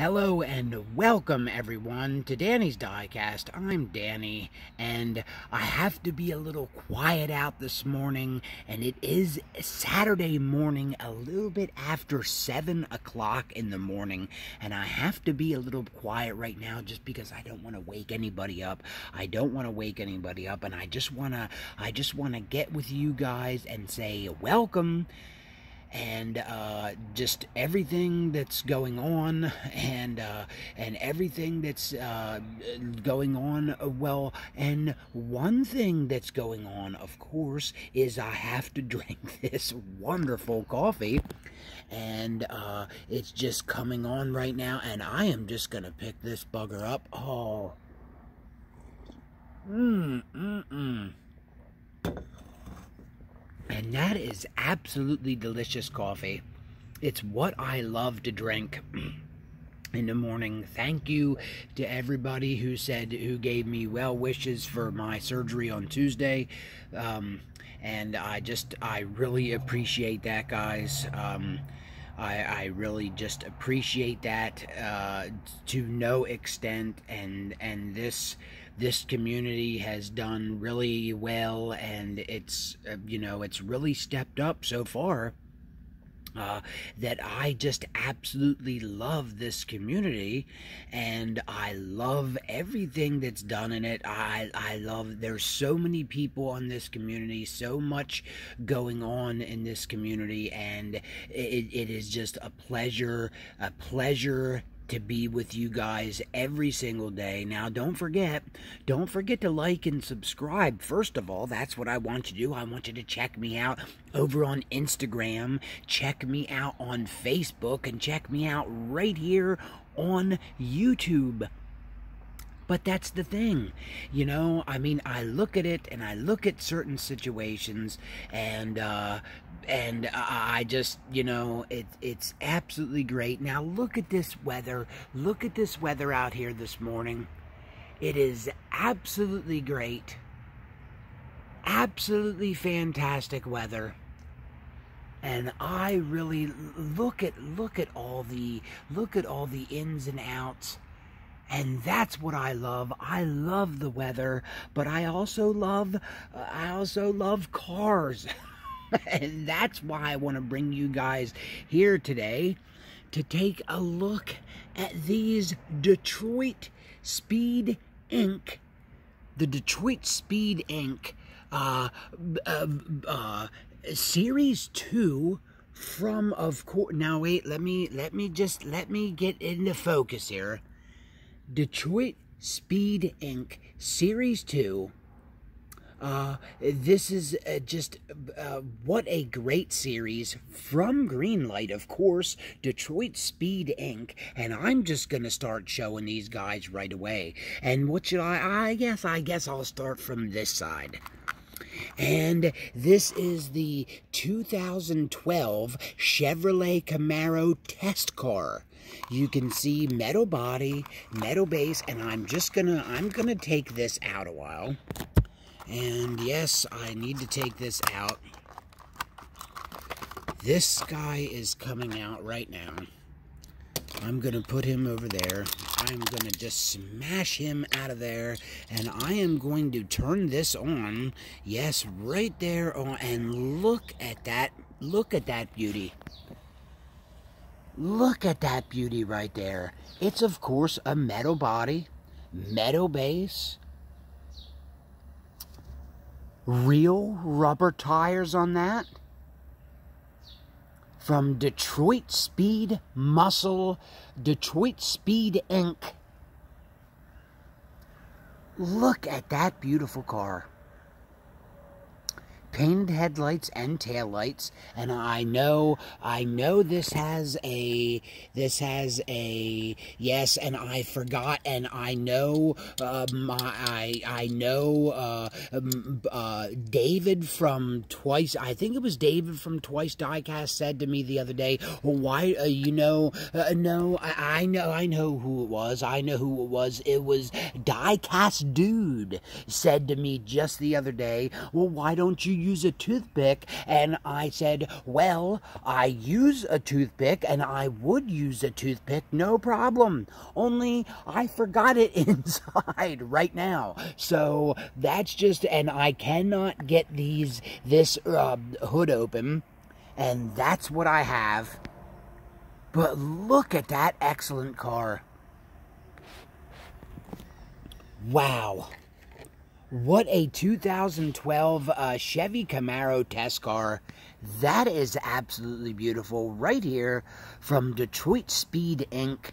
Hello and welcome everyone to Danny's Diecast. I'm Danny and I have to be a little quiet out this morning and it is Saturday morning a little bit after 7 o'clock in the morning and I have to be a little quiet right now just because I don't want to wake anybody up. I don't want to wake anybody up and I just want to I just want to get with you guys and say welcome and uh, just everything that's going on and uh, and everything that's uh, going on well and one thing that's going on of course is I have to drink this wonderful coffee and uh, it's just coming on right now and I am just gonna pick this bugger up. Oh. Mmm mmm and that is absolutely delicious coffee. It's what I love to drink in the morning. Thank you to everybody who said, who gave me well wishes for my surgery on Tuesday. Um, and I just, I really appreciate that, guys. Um, I, I, really just appreciate that uh, to no extent, and and this this community has done really well and it's uh, you know it's really stepped up so far uh, that I just absolutely love this community and I love everything that's done in it. I, I love, there's so many people on this community, so much going on in this community, and it, it is just a pleasure, a pleasure to be with you guys every single day. Now, don't forget, don't forget to like and subscribe. First of all, that's what I want you to do. I want you to check me out over on Instagram, check me out on Facebook, and check me out right here on YouTube. But that's the thing, you know. I mean, I look at it and I look at certain situations, and uh, and I just, you know, it, it's absolutely great. Now look at this weather. Look at this weather out here this morning. It is absolutely great. Absolutely fantastic weather and I really look at look at all the look at all the ins and outs and that's what I love. I love the weather, but I also love, I also love cars. and that's why I want to bring you guys here today to take a look at these Detroit Speed Inc. The Detroit Speed Inc. Uh, uh, uh, Series 2 from of course now wait let me let me just let me get into focus here Detroit Speed Inc. Series 2. Uh, this is uh, just uh, what a great series from Greenlight, of course, Detroit Speed Inc. And I'm just gonna start showing these guys right away. And what should I? I guess I guess I'll start from this side. And this is the 2012 Chevrolet Camaro test car. You can see metal body, metal base, and I'm just gonna, I'm gonna take this out a while. And yes, I need to take this out. This guy is coming out right now. I'm going to put him over there. I'm going to just smash him out of there. And I am going to turn this on. Yes, right there on. And look at that. Look at that beauty. Look at that beauty right there. It's, of course, a metal body, metal base, real rubber tires on that. From Detroit Speed Muscle, Detroit Speed Inc. Look at that beautiful car painted headlights and taillights and I know I know this has a this has a yes and I forgot and I know uh, my I I know uh, um, uh, David from Twice I think it was David from Twice Diecast said to me the other day why uh, you know uh, no I, I know I know who it was I know who it was. It was Diecast Dude said to me just the other day well why don't you use a toothpick? And I said, Well, I use a toothpick and I would use a toothpick, no problem. Only I forgot it inside right now. So that's just, and I cannot get these, this uh, hood open. And that's what I have. But look at that excellent car. Wow. What a 2012 uh, Chevy Camaro test car. That is absolutely beautiful. Right here from Detroit Speed Inc.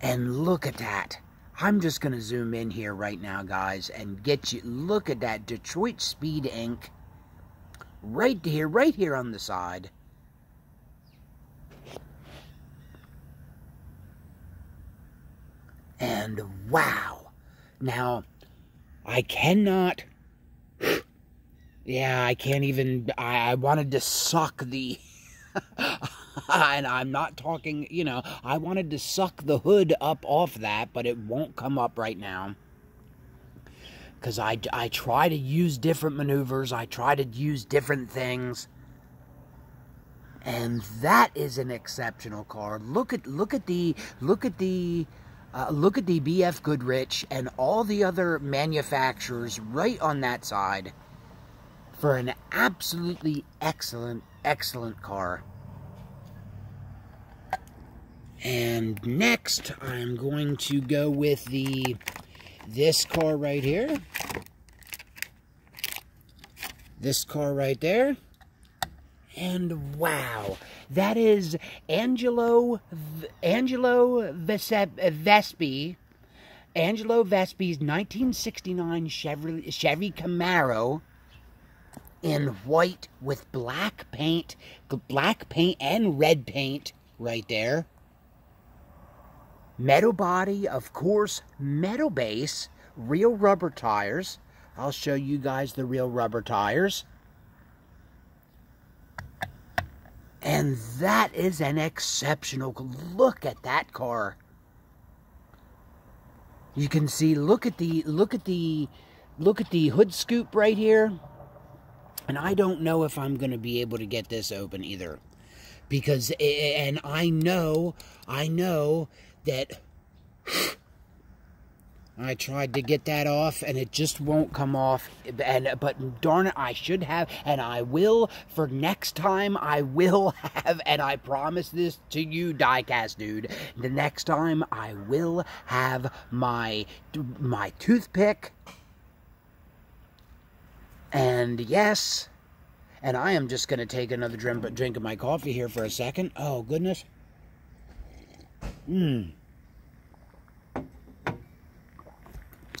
And look at that. I'm just going to zoom in here right now, guys, and get you. Look at that Detroit Speed Inc. Right here, right here on the side. And wow. Now, I cannot. Yeah, I can't even. I, I wanted to suck the. and I'm not talking, you know, I wanted to suck the hood up off that, but it won't come up right now. Because I, I try to use different maneuvers, I try to use different things. And that is an exceptional car. Look at look at the look at the uh, look at the BF Goodrich and all the other manufacturers right on that side for an absolutely excellent, excellent car. And next, I'm going to go with the this car right here. This car right there. And wow, that is Angelo Angelo uh, Vespi. Angelo Vespi's 1969 Chevy, Chevy Camaro in white with black paint, black paint and red paint right there. Metal body, of course, metal base, real rubber tires. I'll show you guys the real rubber tires. And that is an exceptional look at that car. You can see look at the look at the look at the hood scoop right here. And I don't know if I'm going to be able to get this open either. Because and I know I know that I tried to get that off and it just won't come off. And but darn it I should have and I will. For next time I will have and I promise this to you diecast dude. The next time I will have my my toothpick. And yes and I am just going to take another drink, of my coffee here for a second. Oh goodness. Mmm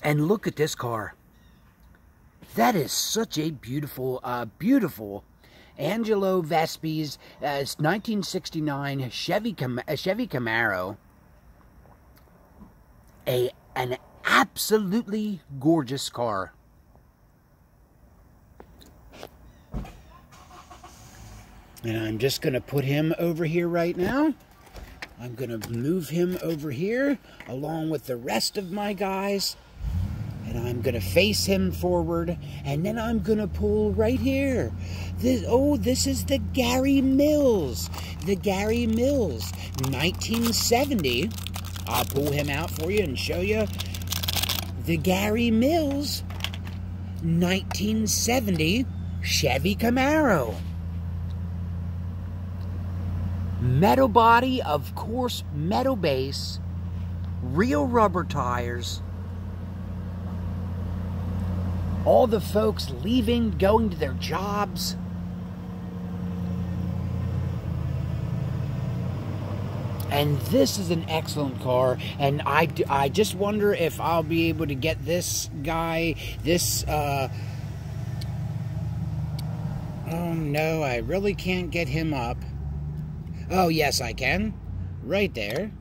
And look at this car. That is such a beautiful, uh, beautiful Angelo Vespi's uh, 1969 Chevy Cam uh, Chevy Camaro. A an absolutely gorgeous car. And I'm just going to put him over here right now. I'm going to move him over here along with the rest of my guys and I'm going to face him forward, and then I'm going to pull right here. This, oh, this is the Gary Mills. The Gary Mills, 1970. I'll pull him out for you and show you. The Gary Mills, 1970 Chevy Camaro. Metal body, of course, metal base, real rubber tires, all the folks leaving, going to their jobs. And this is an excellent car, and I, I just wonder if I'll be able to get this guy, this, uh, oh no, I really can't get him up. Oh, yes, I can. Right there.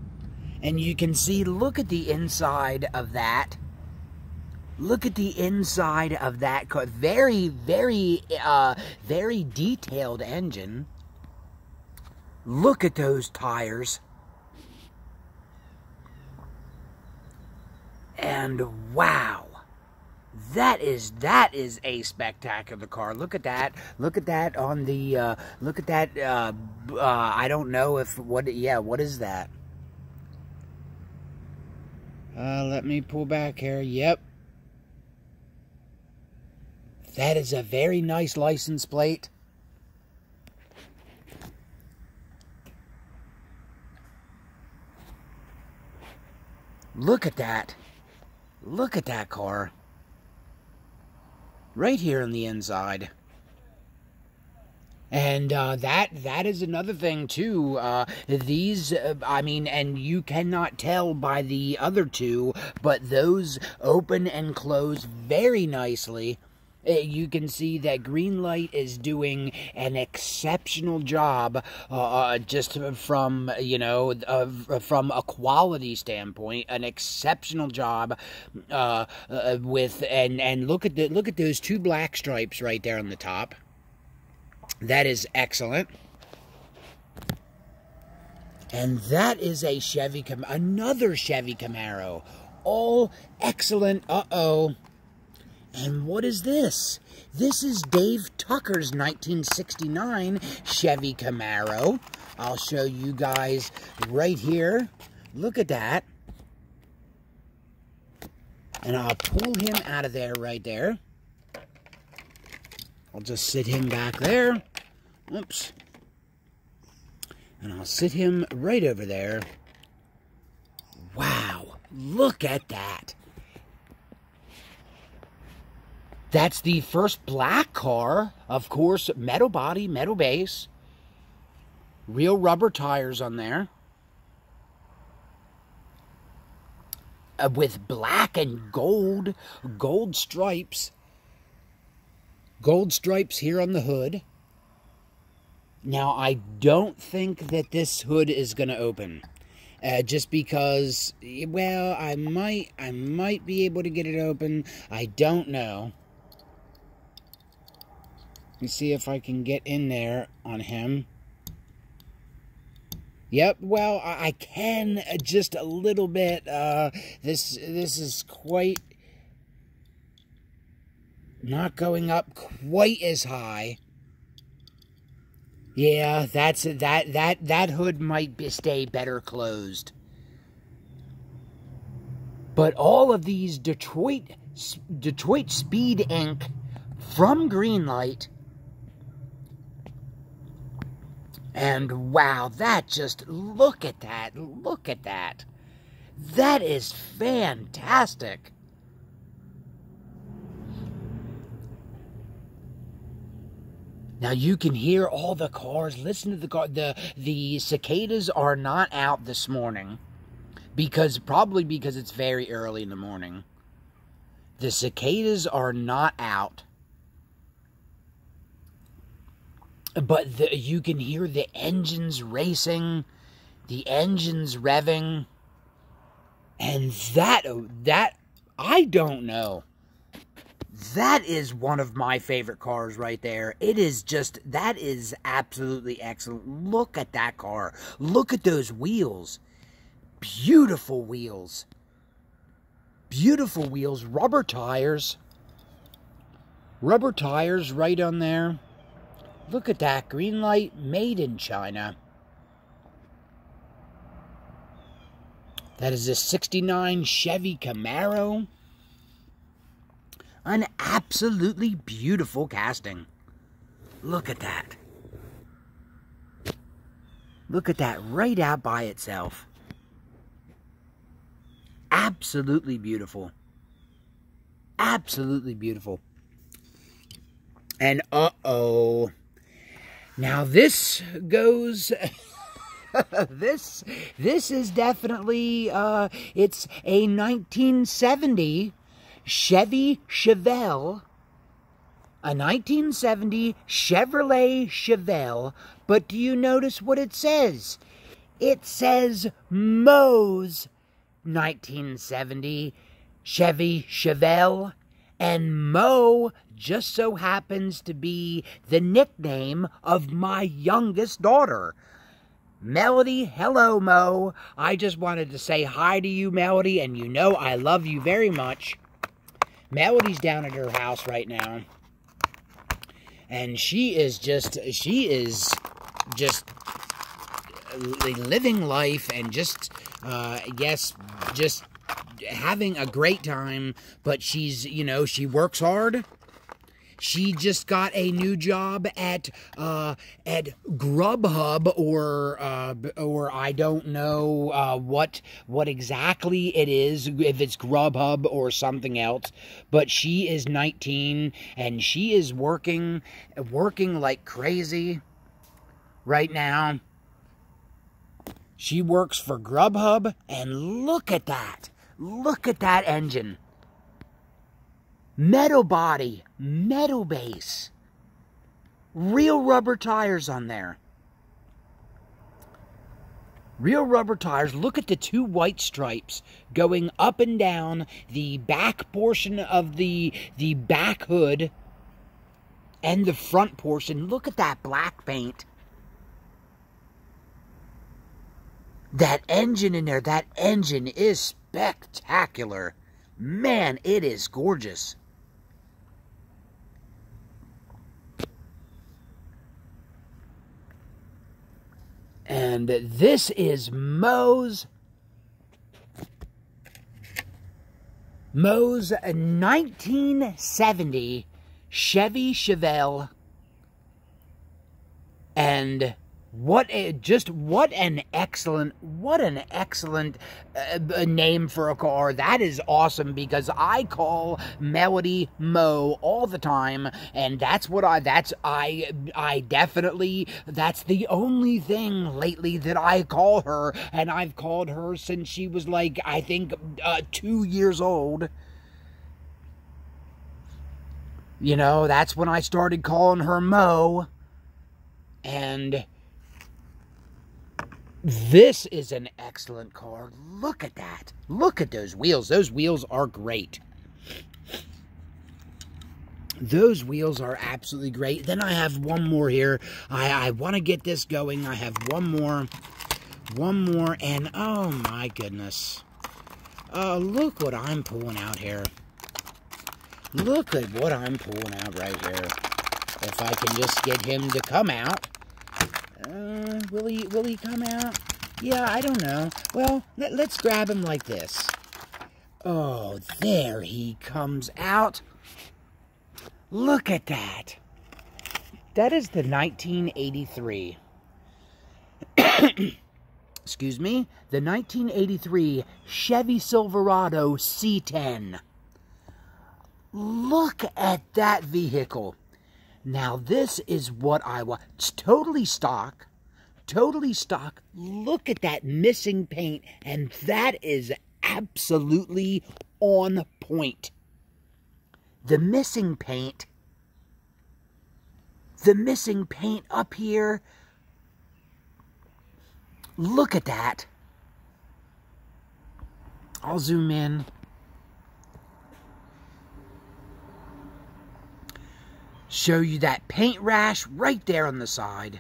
And you can see, look at the inside of that. Look at the inside of that car. Very, very, uh, very detailed engine. Look at those tires. And wow, That is that is a spectacular car. Look at that. Look at that on the. Uh, look at that. Uh, uh, I don't know if what. Yeah, what is that? Uh, let me pull back here. Yep. That is a very nice license plate. Look at that. Look at that car. Right here on the inside. And uh, that that is another thing too. Uh, these, uh, I mean, and you cannot tell by the other two, but those open and close very nicely. Uh, you can see that Greenlight is doing an exceptional job uh, uh just from you know uh, from a quality standpoint an exceptional job uh, uh, with and and look at the look at those two black stripes right there on the top. That is excellent. And that is a Chevy Cam another Chevy Camaro. All excellent. Uh-oh and what is this? This is Dave Tucker's 1969 Chevy Camaro. I'll show you guys right here. Look at that. And I'll pull him out of there right there. I'll just sit him back there. Oops. And I'll sit him right over there. Wow, look at that. That's the first black car. Of course, metal body, metal base. Real rubber tires on there. Uh, with black and gold, gold stripes. Gold stripes here on the hood. Now, I don't think that this hood is going to open. Uh, just because, well, I might, I might be able to get it open. I don't know. Me see if I can get in there on him. Yep, well, I can just a little bit. Uh, this this is quite not going up quite as high. Yeah, that's that that that hood might be, stay better closed. But all of these Detroit Detroit Speed Inc from Greenlight And wow, that just, look at that, look at that. That is fantastic. Now you can hear all the cars. Listen to the car. The the cicadas are not out this morning because probably because it's very early in the morning. The cicadas are not out. But the, you can hear the engines racing, the engines revving, and that oh, that I don't know. That is one of my favorite cars right there. It is just that is absolutely excellent. Look at that car. Look at those wheels. Beautiful wheels. Beautiful wheels, rubber tires. Rubber tires right on there. Look at that green light made in China. That is a 69 Chevy Camaro. An absolutely beautiful casting. Look at that. Look at that right out by itself. Absolutely beautiful. Absolutely beautiful. And uh-oh. Now this goes this this is definitely uh it's a 1970 Chevy Chevelle a 1970 Chevrolet Chevelle, but do you notice what it says? It says Moe's 1970 Chevy Chevelle and Mo just so happens to be the nickname of my youngest daughter. Melody, hello, Mo. I just wanted to say hi to you, Melody, and you know I love you very much. Melody's down at her house right now. And she is just, she is just living life and just, uh, yes, just having a great time. But she's, you know, she works hard she just got a new job at uh, at Grubhub or uh, or I don't know uh, what what exactly it is if it's Grubhub or something else. But she is 19 and she is working working like crazy right now. She works for Grubhub and look at that. Look at that engine metal body, metal base, real rubber tires on there. Real rubber tires. Look at the two white stripes going up and down the back portion of the the back hood and the front portion. Look at that black paint. That engine in there, that engine is spectacular. Man, it is gorgeous. And this is Moe's Moe's 1970 Chevy Chevelle. And what a, just what an excellent what an excellent uh, name for a car. That is awesome because i call melody mo all the time and that's what i that's i i definitely that's the only thing lately that i call her and i've called her since she was like i think uh, two years old. You know that's when i started calling her mo. And this is an excellent car. Look at that. Look at those wheels. Those wheels are great. Those wheels are absolutely great. Then I have one more here. I, I want to get this going. I have one more. One more. And oh my goodness. Uh, look what I'm pulling out here. Look at what I'm pulling out right here. If I can just get him to come out. Uh, will he, will he come out? Yeah, I don't know. Well, let, let's grab him like this. Oh, there he comes out. Look at that. That is the 1983. Excuse me. The 1983 Chevy Silverado C10. Look at that vehicle. Now, this is what I want. It's totally stock. Totally stock. Look at that missing paint. And that is absolutely on point. The missing paint. The missing paint up here. Look at that. I'll zoom in. Show you that paint rash right there on the side.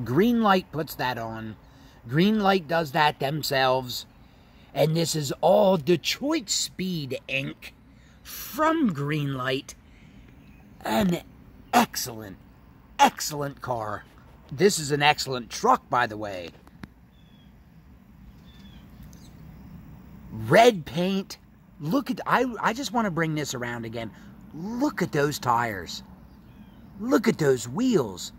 Greenlight puts that on. Greenlight does that themselves. And this is all Detroit Speed Inc from Greenlight. An excellent, excellent car. This is an excellent truck, by the way. Red paint. Look at, I, I just want to bring this around again. Look at those tires. Look at those wheels.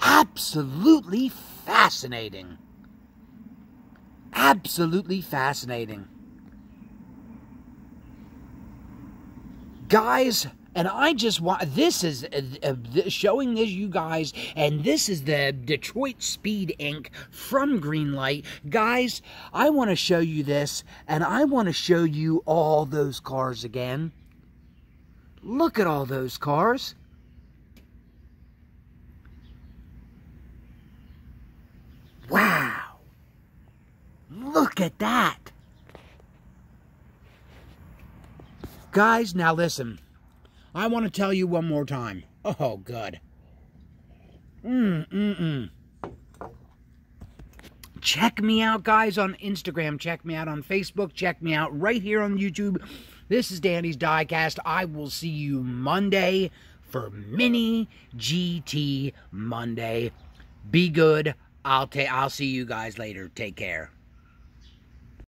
Absolutely fascinating. Absolutely fascinating. Guys, and I just want this is uh, uh, showing this you guys, and this is the Detroit Speed Inc from Greenlight, guys. I want to show you this, and I want to show you all those cars again. Look at all those cars. Wow. Look at that. Guys, now listen. I want to tell you one more time. Oh, good. Mm, mm, mm. check me out, guys, on Instagram. Check me out on Facebook. Check me out right here on YouTube. This is Danny's Diecast. I will see you Monday for Mini GT Monday. Be good. I'll ta- I'll see you guys later. Take care.